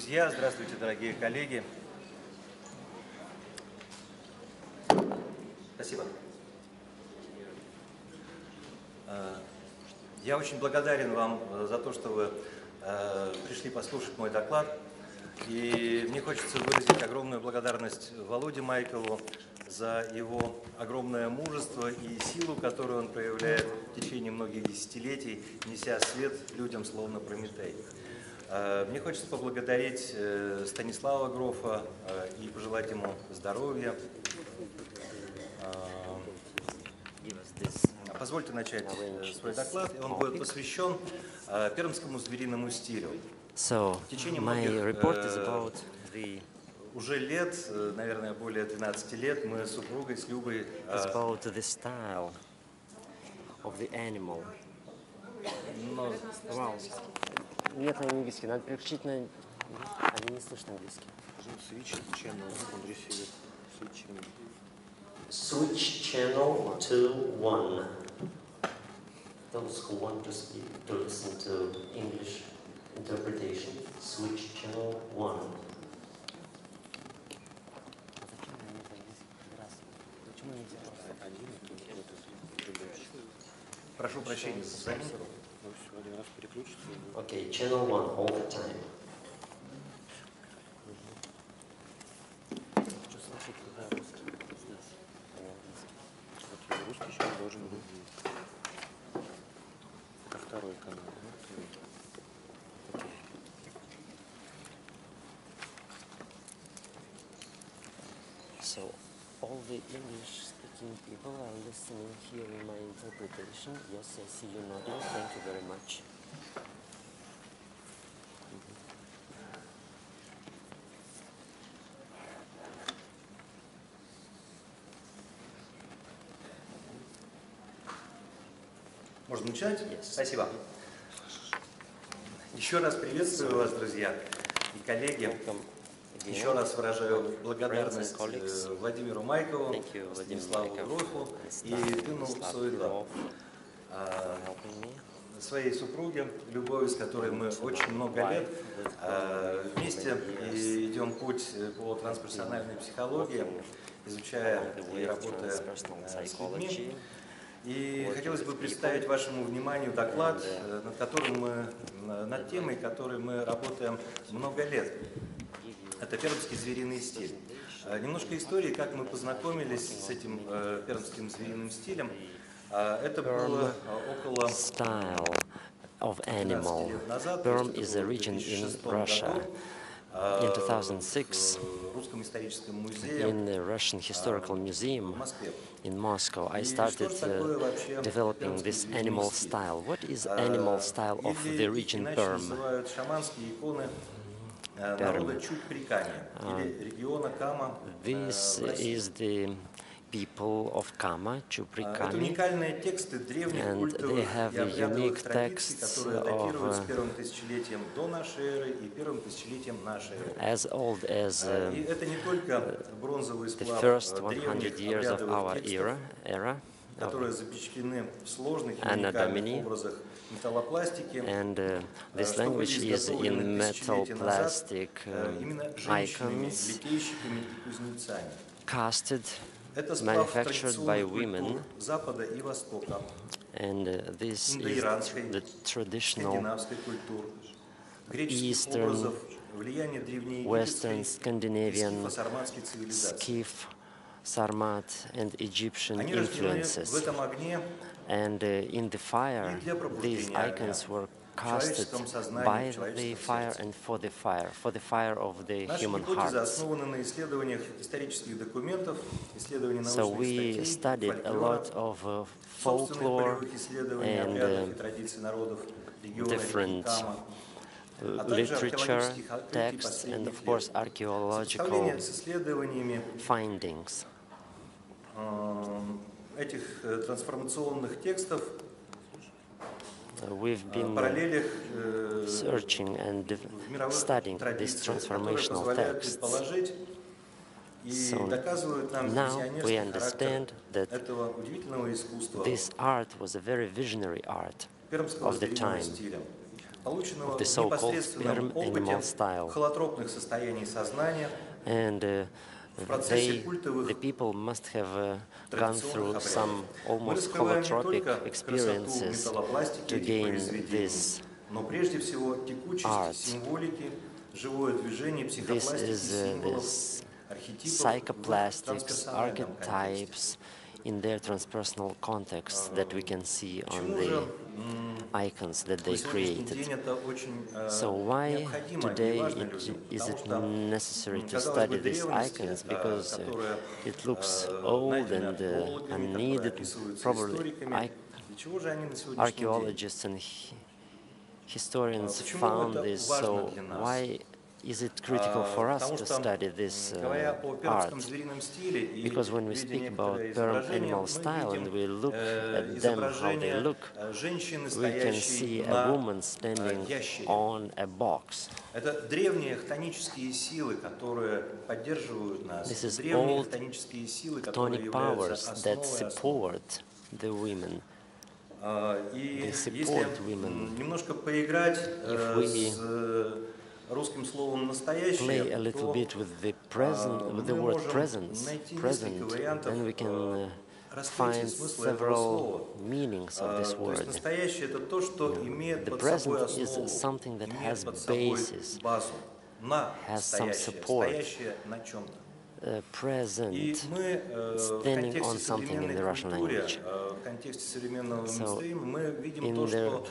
друзья, здравствуйте, дорогие коллеги. Спасибо. Э, Я очень благодарен вам э, за то, что вы э, пришли послушать мой доклад. И мне хочется выразить огромную благодарность Володе Майкову за его огромное мужество и силу, которую он проявляет в течение многих десятилетий, неся свет людям словно Прометей. Э, Мне хочется поблагодарить э, Станислава Грофа э, и пожелать ему здоровья. Позвольте начать свой доклад. и Он будет посвящен пермскому звериному стилю. So, В течение my многих, report is about the Уже лет, наверное, более 12 лет, мы с супругой, с Любой, is about the style of the animal. но Вау. Нет на английский, надо переключить на... Они не слышат английский. Switch channel on receiver. Switch channel. Switch channel to one. Those who want to speak to listen to English interpretation, switch channel one. Прошу прощения за заминку. Okay, channel one all the time. So all the English-speaking people are listening here in my interpretation. Yes, I see you nodding. Thank you very much. Можно? Yes. Спасибо. Еще раз приветствую вас, друзья и коллеги. Еще раз выражаю благодарность э, Владимиру Майкову, Станиславу Гроху и Тыну Суэдову а, своей супруге, Любови, с которой мы очень много лет а, вместе идем путь э, по трансперсональной психологии, изучая и работая э, с людьми. И хотелось бы представить вашему вниманию доклад, э, над которым мы, на- над темой, которой мы работаем много лет. Это пермский звериный стиль. Э, Немножко истории, как мы познакомились с этим э, пермским звериным стилем. Это было около of 12 animal. лет назад, то Perm is a region in 2006 Russia. In 2006, in the Russian Historical Museum in Moscow, I started uh, developing this animal style. What is animal style of the region Perm? Perm. Uh, this is the people of Kama, А, Это Chuprikami. уникальные тексты древних And культурных they have и обрядовых unique традиций, texts которые датируются of, uh, первым тысячелетием до нашей эры и первым тысячелетием нашей эры. As old as А, uh, И это не только бронзовый the сплав first э, 100 древних years of our обрядовых era, текстов, era of- которые запечатлены в сложных и Anna уникальных Domini. образах металлопластики, and uh, this что были language is изготовлены in metal тысячелетия назад, plastic э, um, именно женщинами, icons литейщиками и кузнецами. casted Это сплав manufactured by women, and uh, this is the traditional Eastern, Western, Scandinavian, Skif, Sarmat, and Egyptian influences. And uh, in the fire, these icons were casted человеческом сознании, by в человеческом the fire сердце. and for the fire, for the fire of the Наши human гипотезы hearts. основаны на исследованиях исторических документов, исследований So научных we статей, studied a фольклора, lot of uh, собственных folklore полевых исследований, and обрядов и uh, традиций народов региона different реки Кама, а также literature, археологических открытий texts, and of последних course лет. archaeological Сопоставление с исследованиями findings. эм, этих э, трансформационных текстов Uh, we've been э, searching and studying these transformational texts. So now we understand that this art was a very visionary art of the time, of the so-called animal style. And uh, they, the people must have uh, gone through some almost holotropic experiences to gain this art. This is uh, this psychoplastics, archetypes, in their transpersonal context that we can see on the icons that they created. So why today it, is it necessary to study these icons? Because uh, it looks old and uh, unneeded, probably archaeologists and historians found this, so why is it critical for us to study this uh, art? Because when we speak about Perm animal style and we look at them, how they look, we can see a woman standing on a box. This is old chthonic powers that support the women. They support women. If we play a little bit with the present, with the word presence, present, and we can э, find several meanings of this word. The present is something that has bases, has some support, Э, present, standing on something in the Russian language. So, in the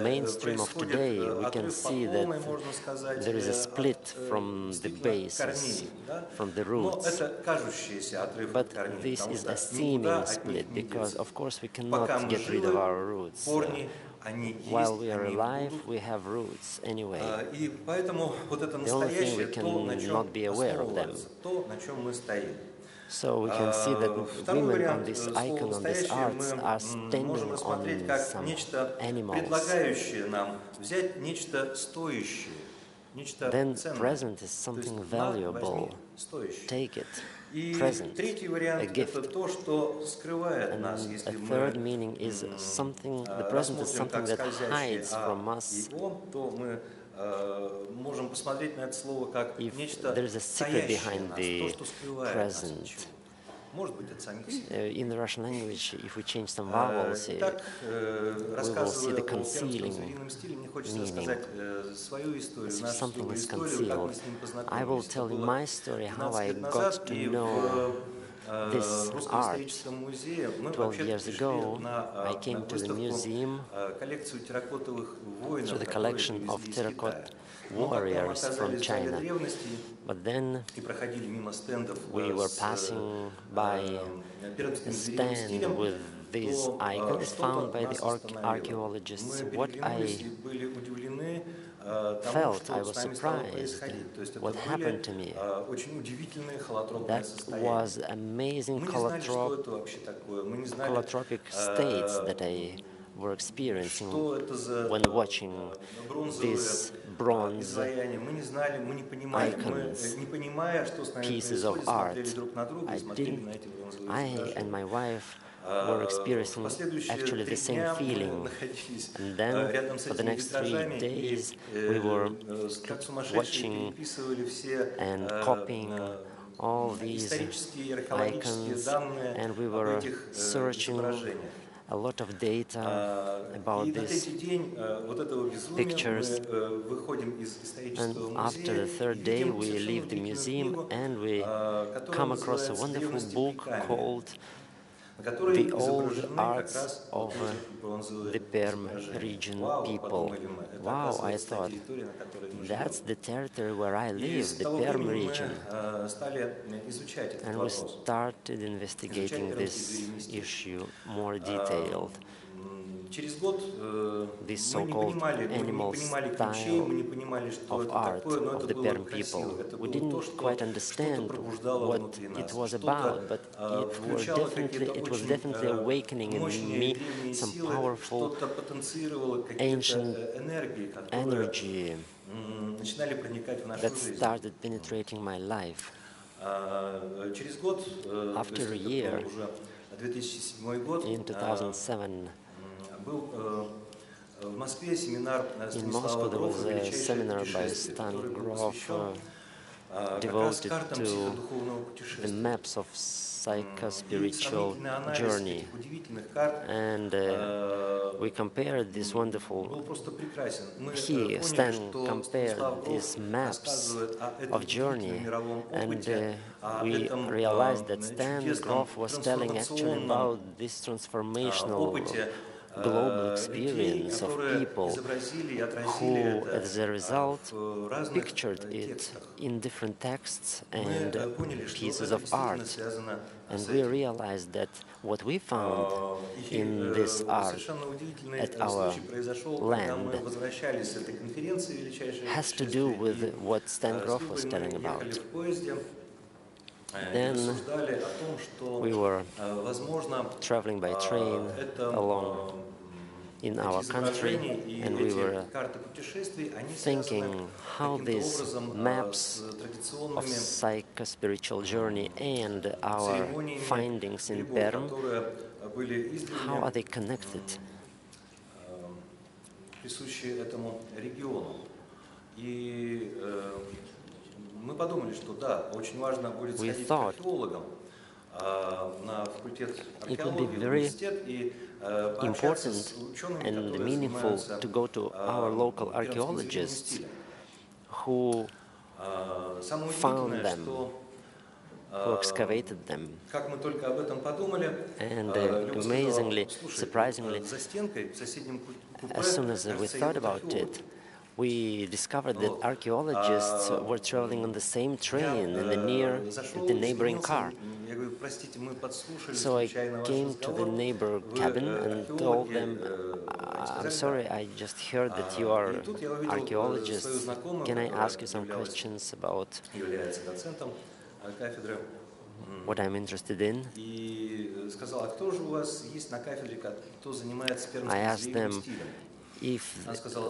mainstream of today, we can see that there is a split from the bases, from the roots. But this is a seeming split, because, of course, we cannot get rid of our roots. While we are alive, we have roots anyway. The only thing we cannot be aware of them. So we can see that women on this icon, on this art, are standing on some animals. Then present is something valuable. Take it. И Present. третий a вариант – gift. это то, что скрывает And нас, a если мы third meaning is м, something, the э, present is рассмотрим something как that скользящее hides «а» from us. его, то мы э, можем посмотреть на это слово как If нечто there is a secret стоящее behind нас, the то, что скрывает нас от present. чего. Э, in the Russian language, if we change some vowels, э, we will see the concealing meaning. If something is concealed. I will tell you my story, how I got to know this art. 12 years ago, I came to the museum to the collection of terracotta warriors from China. But then we were passing by a stand with these icons found by the archaeologists. What I felt, I was surprised what happened to me. That was amazing holotropic states that I were experiencing when watching these bronze icons, pieces of art. I, didn't, I and my wife were experiencing actually the same feeling. And then for the next three days, we were watching and copying all these icons, and we were searching a lot of data about this pictures. And after the third day, we leave the museum and we come across a wonderful book called the old arts of the Perm region people. Wow, I thought, that's the territory where I live, the Perm region. And we started investigating this issue more detailed this so-called animal style of art of the Perm people. We didn't quite understand what it was about, but it, it was definitely awakening in me some powerful ancient energy that started penetrating my life. After a year, in 2007, был э, в Москве семинар э, In Станислава Moscow, there was Грофа a «Величайшее seminar by путешествие», Stan который был Grof посвящен uh, а, как раз devoted картам to психодуховного the путешествия. maps of И psycho-spiritual сравнительный анализ journey. этих удивительных карт And uh, э, we compared this был wonderful просто прекрасен. Мы э, He, поняли, Stan, что compared Станислав Гроф these maps рассказывает о этом of удивительном journey, мировом and опыте, uh, о we этом, э, realized that Stan чудесном Grof was telling actually трансформационном, about this э, transformational опыте э, global experience of people who, as a result, pictured it in different texts and pieces of art. And we realized that what we found in this art at our land has to do with what Stan Grof was telling about. Then we were traveling by train along in our country, and we were thinking how these maps of psycho-spiritual journey and our findings in Perm, how are they connected? мы подумали, что да, очень важно будет We сходить thought к археологам э, на факультет It would be археологии в very университет и э, пообщаться important с учеными, and которые meaningful занимаются to go to э, our local пермским звериным archaeologists стилем. who Э, Самое found удивительное, them, что who э, excavated them. как мы только об этом подумали, And, э, uh, Люба сказала, amazingly, «Слушай, surprisingly, э, за стенкой, в соседнем ку- купе, As soon as we кажется, thought едут about археологи». it, we discovered that archaeologists were traveling on the same train in the near the neighboring car. So I came to the neighbor cabin and told them, uh, I'm sorry, I just heard that you are archaeologists. Can I ask you some questions about what I'm interested in. I asked them, if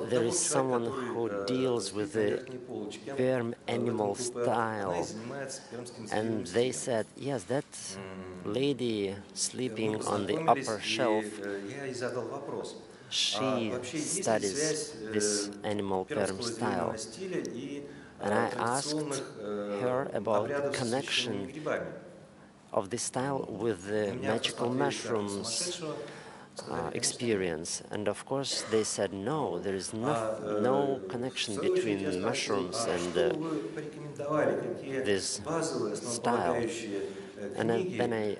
there is someone who deals with the perm animal style, and they said, yes, that lady sleeping on the upper shelf, she studies this animal perm style. And I asked her about the connection of this style with the magical mushrooms. Uh, experience. And of course, they said, no, there is no, no connection between mushrooms and uh, this style. And then I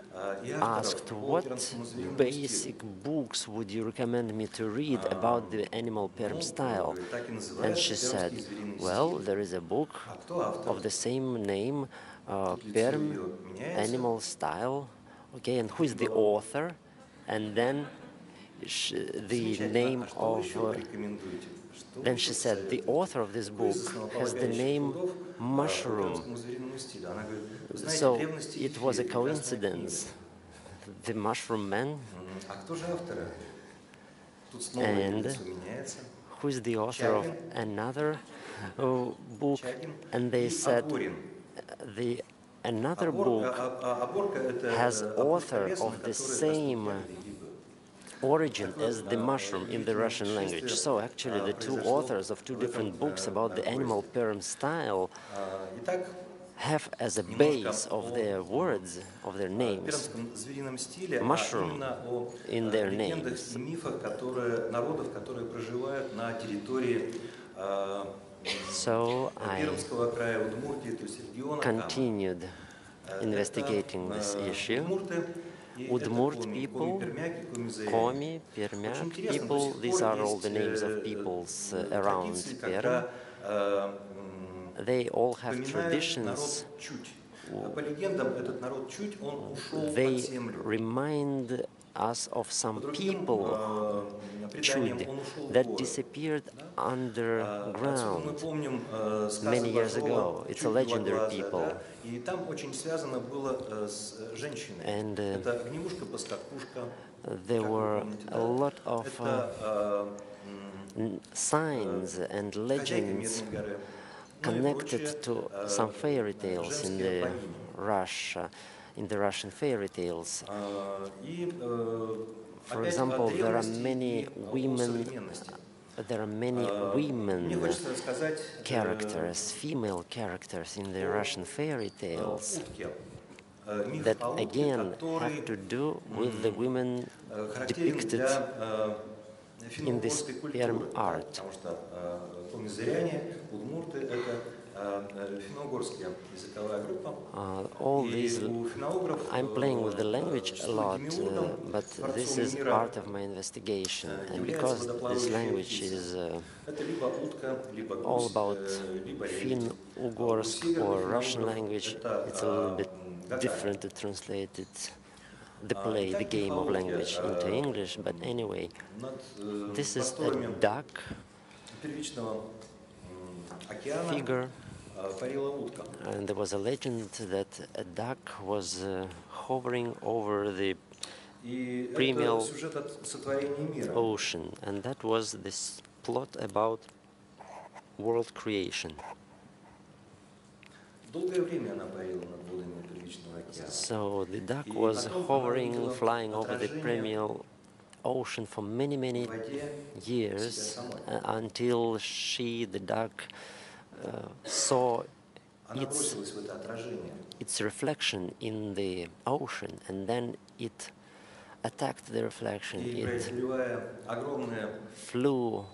asked, what basic books would you recommend me to read about the animal perm style? And she said, well, there is a book of the same name, uh, Perm Animal Style. Okay, and who is the author? And then the name of. Then she said, the author of this book has the name Mushroom. So it was a coincidence. The Mushroom Man. And who is the author of another uh, book? And they said, uh, the another book has author of the same origin as the mushroom in the Russian language. So actually the two authors of two different books about the animal perm style have as a base of their words, of their names, mushroom in their names. So I continued investigating this issue. Udmurt people, Komi, Permiak people, these are all the names of peoples uh, around Perm. They all have traditions. they remind as of some people that disappeared underground many years ago. It's a legendary people. And uh, there were a lot of uh, signs and legends connected to some fairy tales in the Russia in the Russian fairy tales. For example, there are many women there are many women characters, female characters in the Russian fairy tales that again have to do with the women depicted in this Perm art. Uh, all these, I'm playing with the language a lot, uh, but this is part of my investigation. And because this language is uh, all about Finn, Ugorsk, or Russian language, it's a little bit different to translate it the play, the game of language into English, but anyway, this is a duck figure. And there was a legend that a duck was uh, hovering over the primal ocean, and that was this plot about world creation. So the duck was hovering, flying over the primal ocean for many, many years uh, until she, the duck, uh, saw its, its reflection in the ocean, and then it attacked the reflection. It flew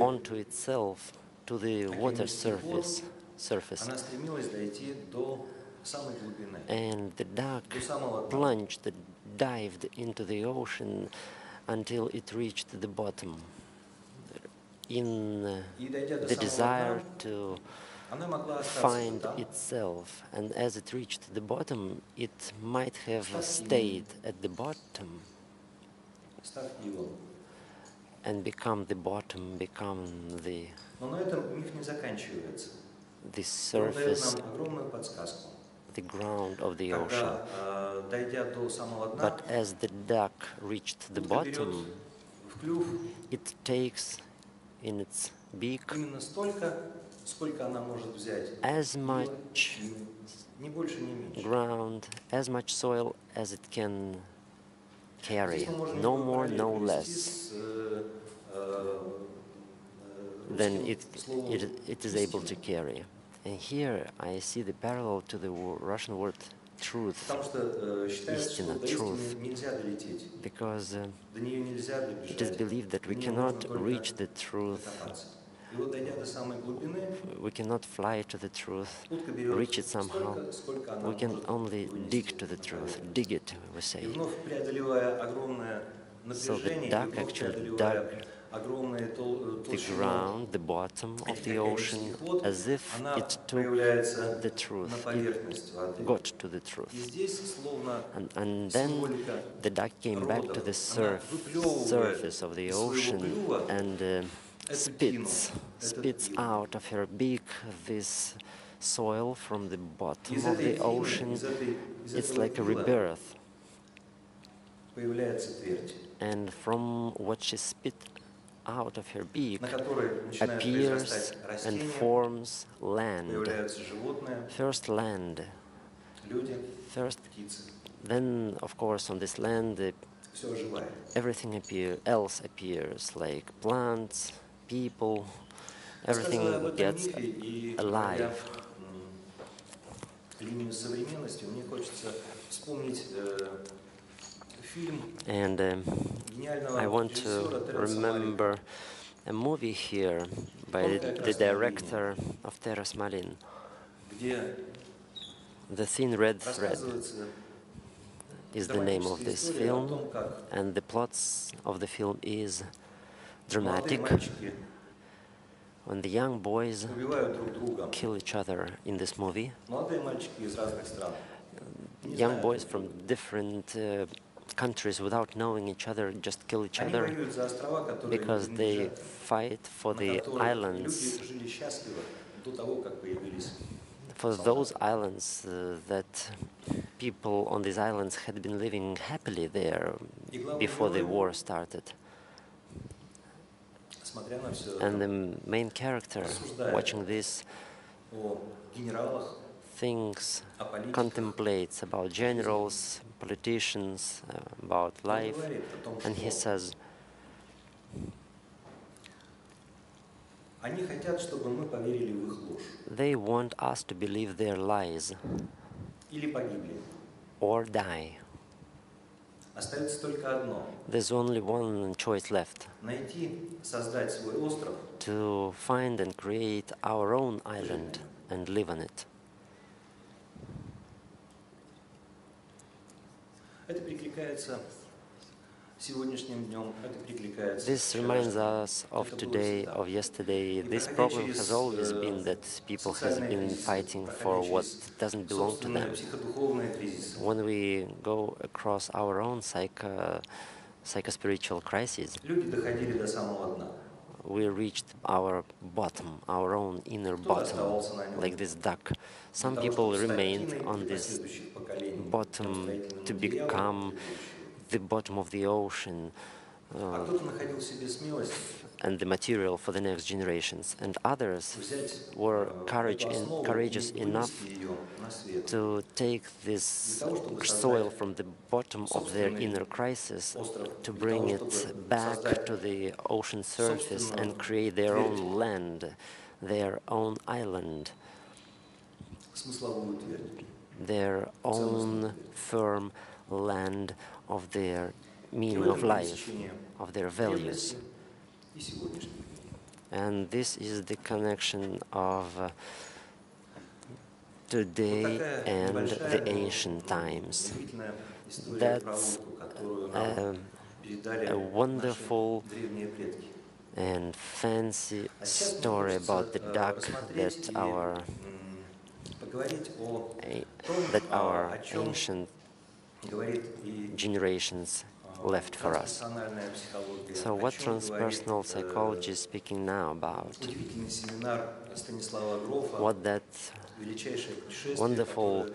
onto itself to the water surface. surface. And the duck plunged, dived into the ocean until it reached the bottom in the desire to find itself. And as it reached the bottom, it might have stayed at the bottom. And become the bottom, become the the surface, the ground of the ocean. But as the duck reached the bottom, it takes in its beak as much ground, as much soil as it can carry, no more, no less than it, it, it is able to carry. And here I see the parallel to the Russian word truth, Потому что э, считается, что Истина, до truth. истины нельзя долететь. because uh, До нее нельзя it is добежать. believed that we до неё cannot можно только reach the truth, докопаться. И вот дойдя до самой глубины, we cannot fly to the truth, утка берет reach it somehow. столько, сколько она We can может only вынести dig to the на truth, поверхность. dig it, we И say. вновь преодолевая огромное So the напряжение, duck и вновь actually преодолевая dug огромные тол- the ground, the bottom of the ocean, as if it took the truth, it got to the truth. And, and then the duck came back to the surf, surface of the ocean and uh, spits, spits out of her beak this soil from the bottom of the ocean. It's like a rebirth. And from what she spit out of her beak на которой начинают appears произрастать and растения, forms land. появляются животные, First land, люди, first птицы. then of course on this land uh, Все оживает. everything appear, else appears like plants, people, Рассказывая об everything этом gets мифе и alive. проводя, м, линию современности, мне хочется вспомнить э, фильм and um, I want to remember a movie here by the director of Terrence Malick, The Thin Red Thread is the name of this film, and the plots of the film is dramatic. When the young boys kill each other in this movie, young boys from different uh, countries without knowing each other just kill each other because they fight for the islands, for those islands uh, that people on these islands had been living happily there before the war started. And the main character watching this things, contemplates about generals, politicians, uh, about life, and he says, they want us to believe their lies or die. There's only one choice left. To find and create our own island and live on it. This reminds us of today, of yesterday. This problem has always been that people has been fighting for what doesn't belong to them. When we go across our own psycho- spiritual crisis we reached our bottom, our own inner bottom, like this duck. Some people remained on this bottom to become the bottom of the ocean. Uh, and the material for the next generations. And others were courage in, courageous enough to take this soil from the bottom of their inner crisis, to bring it back to the ocean surface and create their own land, their own island, their own firm land of their meaning of life, of their values. And this is the connection of uh, today and the ancient times. That's a, a wonderful and fancy story about the duck that our that our ancient generations left for us. So what transpersonal psychology is speaking now about? What that wonderful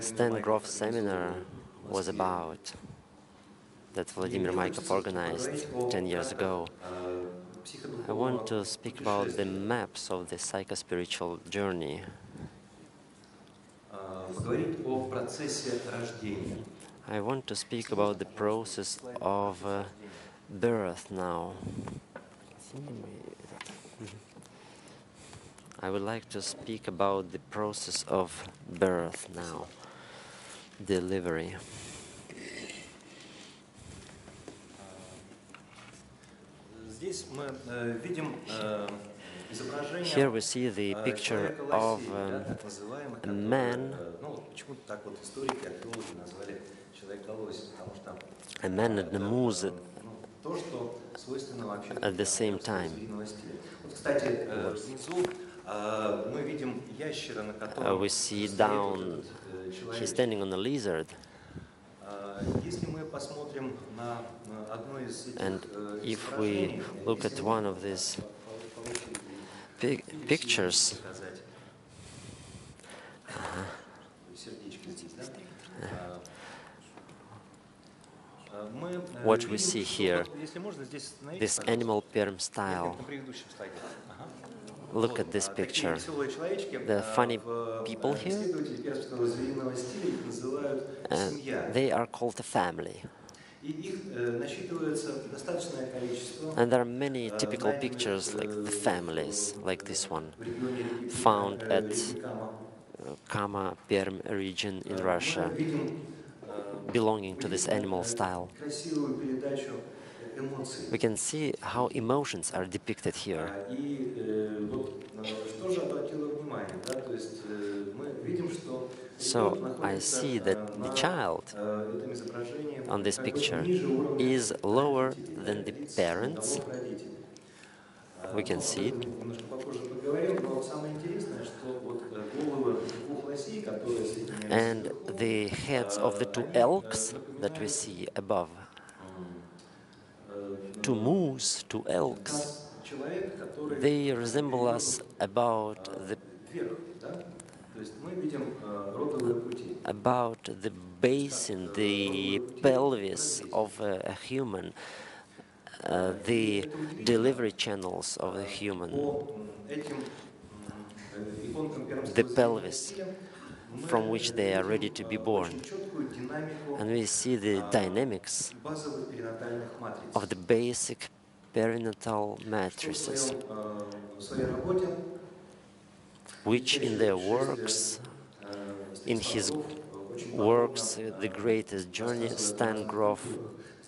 Stan Grof seminar was about that Vladimir Maikov organized 10 years ago. I want to speak about the maps of the psycho-spiritual journey I want to speak about the process of uh, birth now. I would like to speak about the process of birth now, delivery. Here we see the picture of um, a man and then the moves at the same time. Uh, we see down, he's standing on a lizard. And if we look at one of these pic pictures, what we see here, this animal perm style. Look at this picture. The funny people here, they are called the family. And there are many typical pictures like the families, like this one, found at Kama Perm region in Russia belonging to this animal style. We can see how emotions are depicted here. So I see that the child on this picture is lower than the parents. We can see it and the heads of the two elks that we see above. Two moose, two elks, they resemble us about the about the basin, the pelvis of a, human, uh, the delivery channels of a human, the pelvis from which they are ready to be born. And we see the dynamics of the basic perinatal matrices, which in their works, in his works, The Greatest Journey, Stan Grof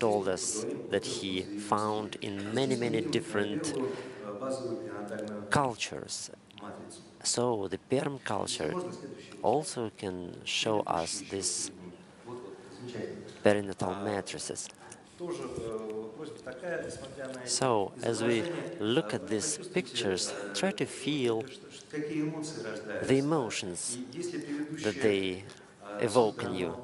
told us that he found in many, many different cultures so the Perm culture also can show us these perinatal matrices. So, as we look at these pictures, try to feel the emotions that they evoke in you.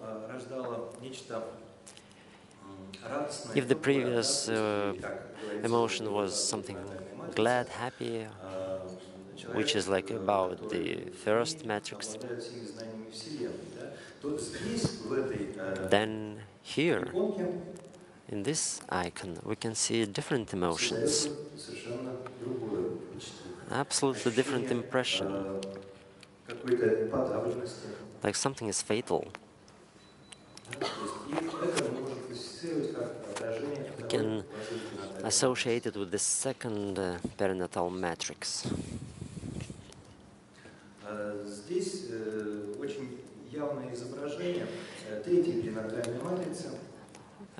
If the previous uh, emotion was something glad, happy, which is like about the first matrix, then here, in this icon, we can see different emotions, absolutely different impression, like something is fatal. We can associate it with the second uh, perinatal matrix. Э, Здесь э, очень явное изображение э, третьей перинатальной матрицы.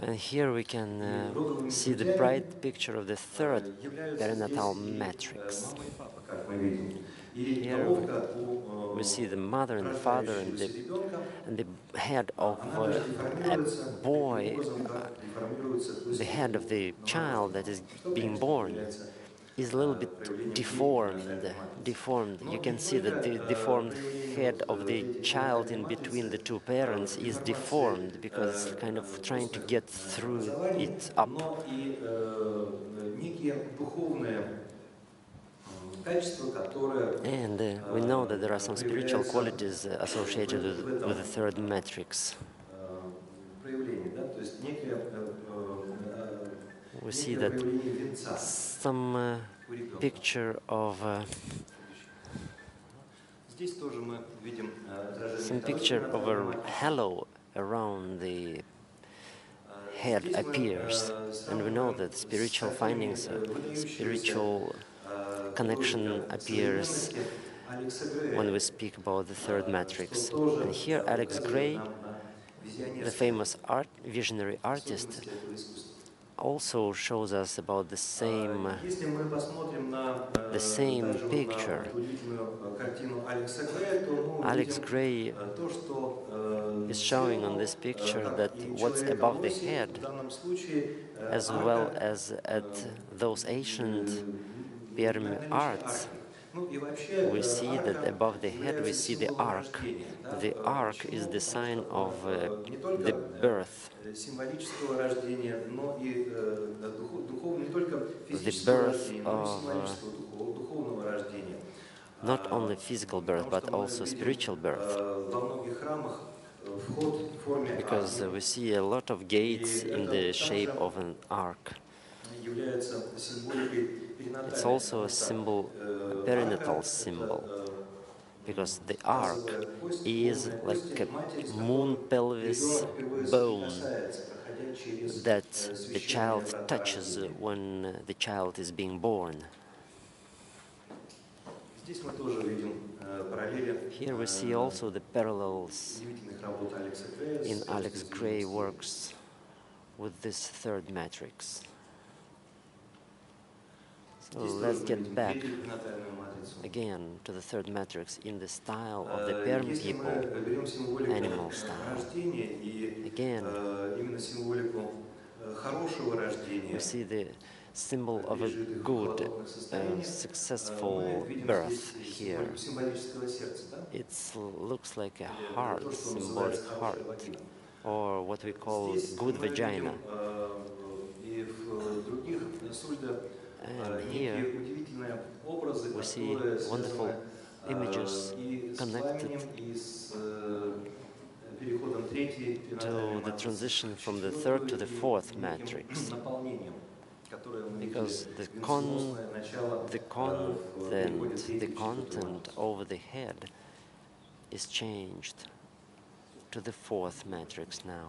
And here we can uh, see the bright picture of the third Являются perinatal здесь и, э, matrix. мама и папа, как мы видим. И Here головка у э, We see the mother and the father and рождающегося the, ребенка, and the head of она uh, даже деформируется a таким boy, образом, как деформируется то есть, the head of the ну, child that is что, being конечно, born является, is a little bit deformed. Deformed. You can see that the deformed head of the child in between the two parents is deformed because it's kind of trying to get through it up. And uh, we know that there are some spiritual qualities uh, associated with, with the third matrix we see that some uh, picture of uh, some picture of a halo around the head appears, and we know that spiritual findings, uh, spiritual connection appears when we speak about the third matrix. And here Alex Grey, the famous art, visionary artist, also shows us about the same the same picture. Alex Grey is showing on this picture that what's above the head, as well as at those ancient Perm arts, we see that above the head we see the ark. The ark is the sign of uh, the birth. The birth of uh, not only physical birth, but also spiritual birth. Because we see a lot of gates in the shape of an ark. It's also a symbol perinatal symbol because the arc is like a moon pelvis bone that the child touches when the child is being born. Here we see also the parallels in Alex Grey works with this third matrix. Oh, let's get back again to the third matrix in the style of the Perm people, animal style. Again, we see the symbol of a good, uh, successful birth here. It looks like a heart, symbolic heart, or what we call good vagina and here we see wonderful images connected. to the transition from the third to the fourth matrix. because the con the content the content over the head is changed to the fourth matrix now.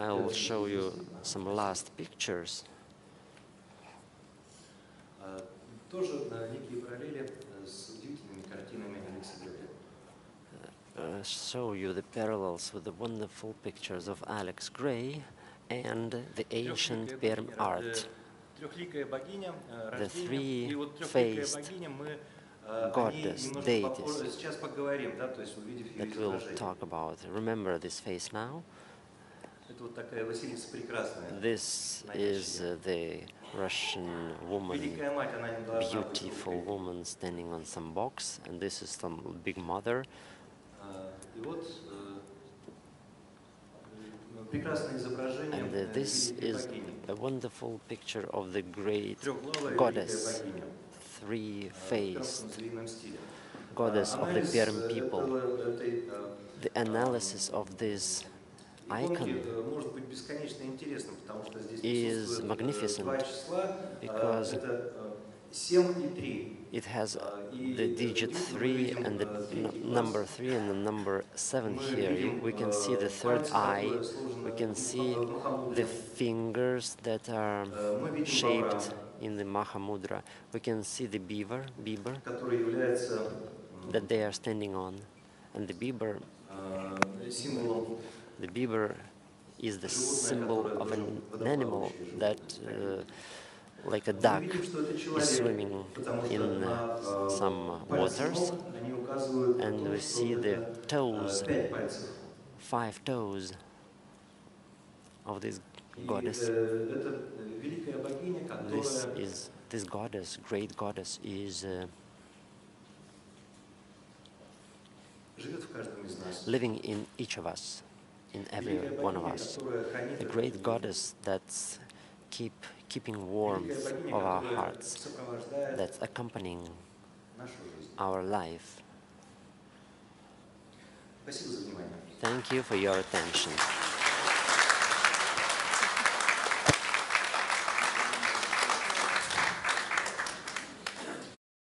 I will show you some last pictures. Uh, show you the parallels with the wonderful pictures of Alex Grey and the ancient Perm art. The three-faced goddess, deities that we'll talk about. Remember this face now. This is uh, the Russian woman, beautiful woman standing on some box, and this is some big mother. And uh, this is a wonderful picture of the great goddess, three-faced goddess of the Perm people. The analysis of this icon is magnificent because it has the digit 3 and the number 3 and the number 7 here. We can see the third eye, we can see the fingers that are shaped in the Mahamudra. We can see the beaver, beaver that they are standing on. And the beaver the beaver is the symbol of an, an animal that, uh, like a duck, is swimming in uh, some waters, and we see the toes, five toes of this goddess. This is this goddess, great goddess, is. Uh, living in each of us in every one of us. The great goddess that's keep, keeping warmth of our hearts, that's accompanying our life. Thank you for your attention.